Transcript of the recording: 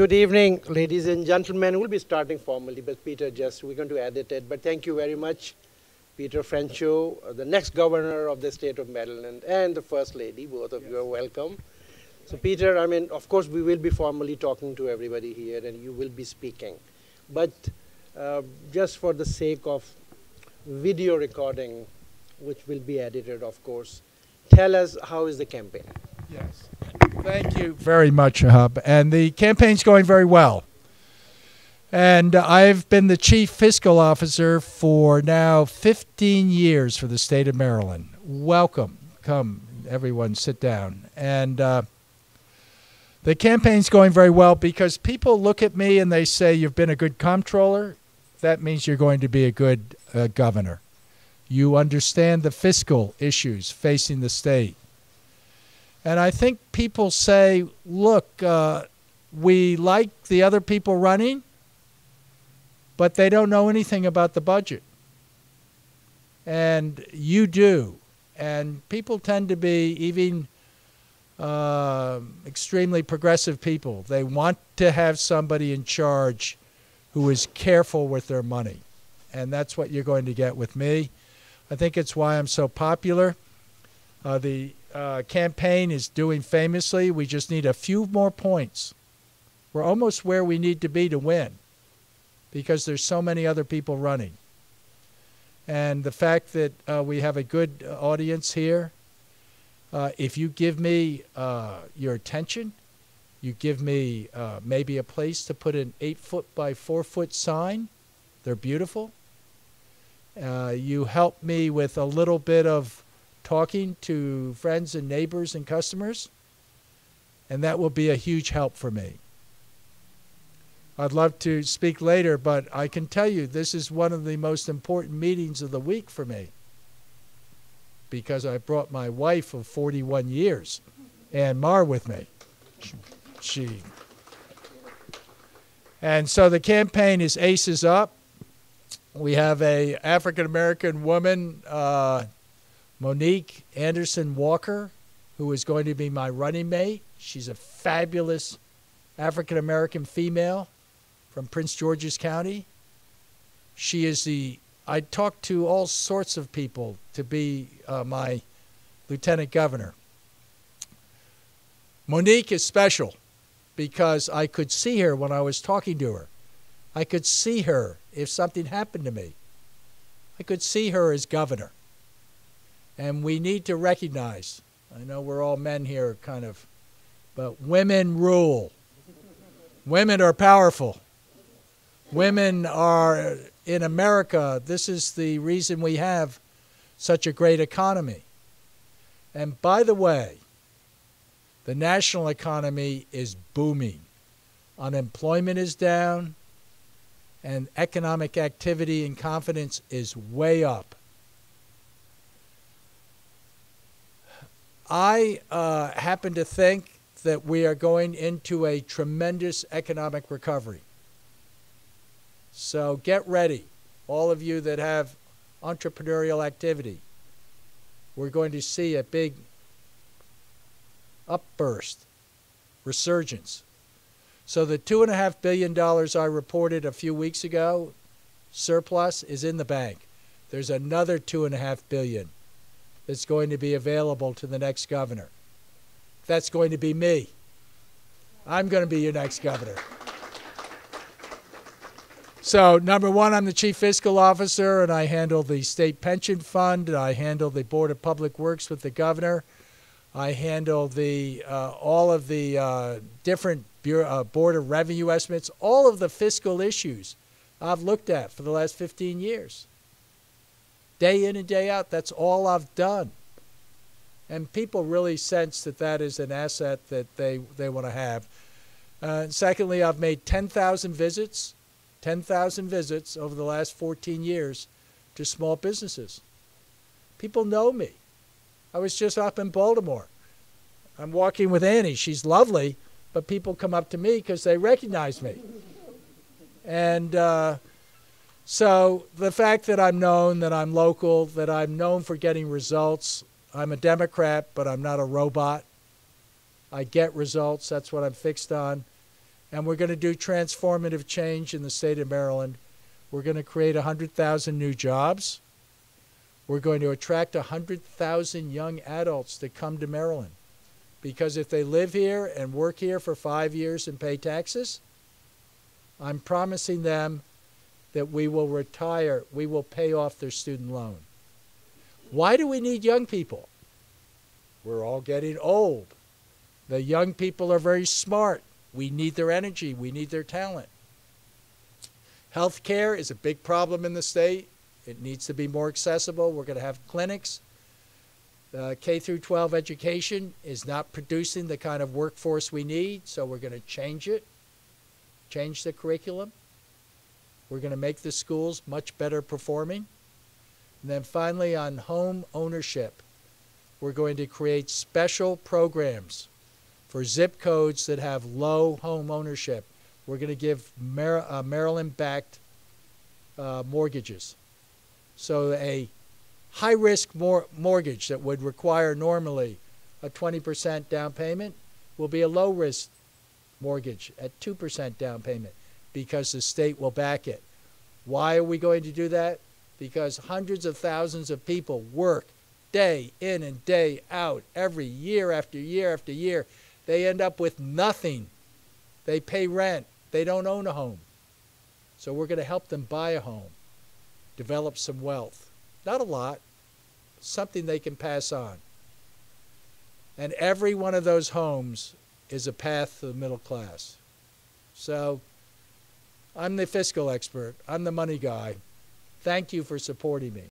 Good evening, ladies and gentlemen. We'll be starting formally, but Peter just, we're going to edit it. But thank you very much, Peter Franchot, uh, the next governor of the state of Maryland, and the First Lady. Both of yes. you are welcome. So, Peter, I mean, of course, we will be formally talking to everybody here, and you will be speaking. But uh, just for the sake of video recording, which will be edited, of course, tell us how is the campaign? Yes. Thank you very much, Hub. And the campaign's going very well. And I've been the chief fiscal officer for now 15 years for the state of Maryland. Welcome. Come, everyone, sit down. And uh, the campaign's going very well because people look at me and they say, You've been a good comptroller. That means you're going to be a good uh, governor. You understand the fiscal issues facing the state. And I think people say, look, uh, we like the other people running, but they don't know anything about the budget. And you do. And people tend to be even uh, extremely progressive people. They want to have somebody in charge who is careful with their money. And that's what you're going to get with me. I think it's why I'm so popular. Uh, the uh, campaign is doing famously. We just need a few more points. We're almost where we need to be to win because there's so many other people running. And the fact that uh, we have a good audience here, uh, if you give me uh, your attention, you give me uh, maybe a place to put an eight foot by four foot sign, they're beautiful. You help me with a little bit of talking to friends and neighbors and customers, and that will be a huge help for me. I'd love to speak later, but I can tell you this is one of the most important meetings of the week for me because I brought my wife of 41 years, Anne Maher, with me. She. And so the campaign is Aces Up. We have a African American woman, uh, Monique Anderson Walker, who is going to be my running mate. She's a fabulous African American female from Prince George's County. She is the, I talked to all sorts of people to be uh, my lieutenant governor. Monique is special because I could see her when I was talking to her. I could see her if something happened to me. I could see her as governor. And we need to recognize, I know we're all men here, kind of, but women rule. women are powerful. Women are, in America, this is the reason we have such a great economy. And by the way, the national economy is booming. Unemployment is down, and economic activity and confidence is way up. I uh, happen to think that we are going into a tremendous economic recovery. So get ready, all of you that have entrepreneurial activity. We're going to see a big upburst, resurgence. So the $2.5 billion I reported a few weeks ago, surplus, is in the bank. There's another $2.5 billion that's going to be available to the next governor. That's going to be me. I'm going to be your next governor. So, number one, I'm the chief fiscal officer, and I handle the state pension fund. I handle the board of public works with the governor. I handle the uh, all of the uh, different Bureau, uh, board of revenue estimates, all of the fiscal issues I've looked at for the last 15 years day in and day out. That's all I've done. And people really sense that that is an asset that they, they want to have. Uh, secondly, I've made 10,000 visits, 10,000 visits over the last 14 years to small businesses. People know me. I was just up in Baltimore. I'm walking with Annie. She's lovely, but people come up to me because they recognize me. And uh, so the fact that I'm known, that I'm local, that I'm known for getting results, I'm a Democrat, but I'm not a robot. I get results. That's what I'm fixed on. And we're going to do transformative change in the state of Maryland. We're going to create 100,000 new jobs. We're going to attract 100,000 young adults to come to Maryland. Because if they live here and work here for five years and pay taxes, I'm promising them that we will retire, we will pay off their student loan. Why do we need young people? We're all getting old. The young people are very smart. We need their energy, we need their talent. Health care is a big problem in the state. It needs to be more accessible. We're going to have clinics. Uh, K through 12 education is not producing the kind of workforce we need, so we're going to change it, change the curriculum. We're going to make the schools much better performing. And then finally, on home ownership, we're going to create special programs for zip codes that have low home ownership. We're going to give Mar- uh, Maryland backed uh, mortgages. So, a high risk mor- mortgage that would require normally a 20% down payment will be a low risk mortgage at 2% down payment because the state will back it. Why are we going to do that? Because hundreds of thousands of people work day in and day out, every year after year after year. They end up with nothing. They pay rent. They don't own a home. So we're going to help them buy a home, develop some wealth. Not a lot, something they can pass on. And every one of those homes is a path to the middle class. So I'm the fiscal expert. I'm the money guy. Thank you for supporting me.